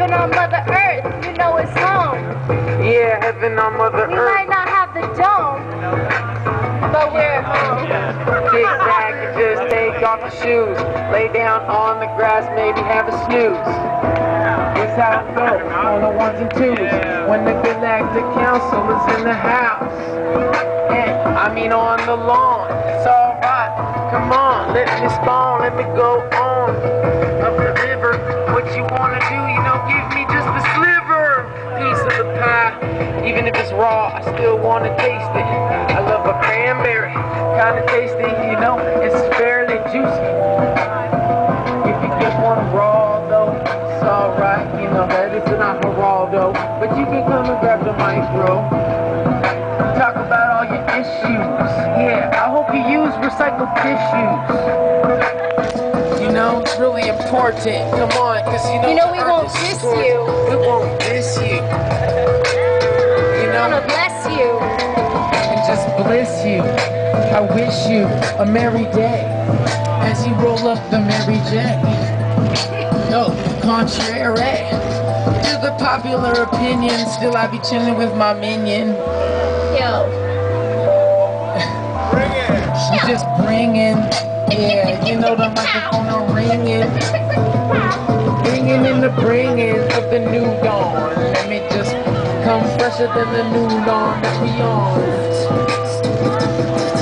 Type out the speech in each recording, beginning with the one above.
heaven on Mother Earth, you know it's home. Yeah, heaven on Mother We Earth. We might not have the dome, but we're at home. Kick back and just take off your shoes. Lay down on the grass, maybe have a snooze. Here's how it goes on the ones and twos. When the Galactic Council is in the house. And I mean on the lawn. It's alright. Come on, let me spawn, let me go on. Even if it's raw, I still wanna taste it. I love a cranberry, kinda tasty, you know, it's fairly juicy. If you get one raw though, it's alright, you know that it's not Geraldo. But you can come and grab the micro. Talk about all your issues. Yeah, I hope you use recycled tissues. You know, it's really important. Come on, cause you know You know we won't is diss you. We won't diss. You you a merry day as you roll up the Mary J. No, contrary to the popular opinion, still I be chilling with my minion. Yo. We just bringing, yeah, you know the microphone are ringing, ringing in the bringing of the new dawn. Let me just come fresher than the new dawn that we on.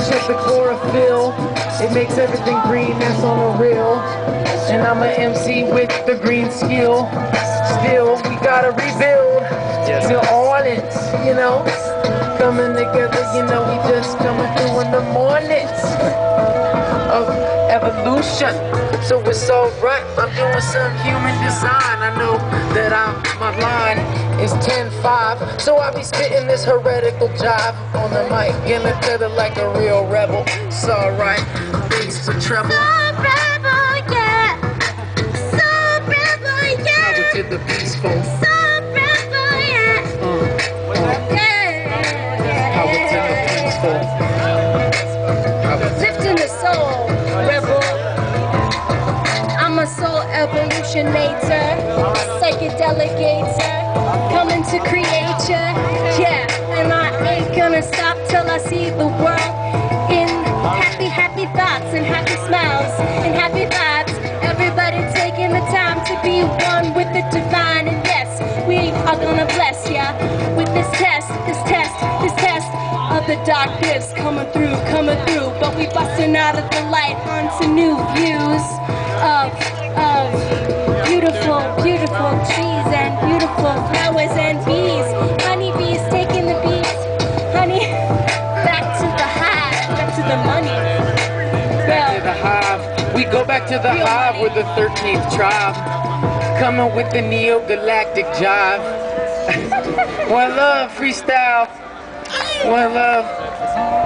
Check the chlorophyll, it makes everything green that's on the real. And I'm an MC with the green skill. Still, we gotta rebuild. New Orleans, you know, coming together, you know, we just coming through in the mornings So it's alright, I'm doing some human design. I know that I'm, my line is 10-5. So I be spitting this heretical jive on the mic, cut it like a real rebel. It's alright, bass to treble. Evolutionator, psychedelicator, coming to create ya. Yeah, and I ain't gonna stop till I see the world in happy, happy thoughts and happy smiles and happy vibes. Everybody taking the time to be one with the divine, and yes, we are gonna bless ya with this test, this test, this test of the dark gifts coming through, coming through. But we busting out of the light onto new views back to the hive. with the 13th tribe. Coming with the neo galactic jive. One love, freestyle. One love.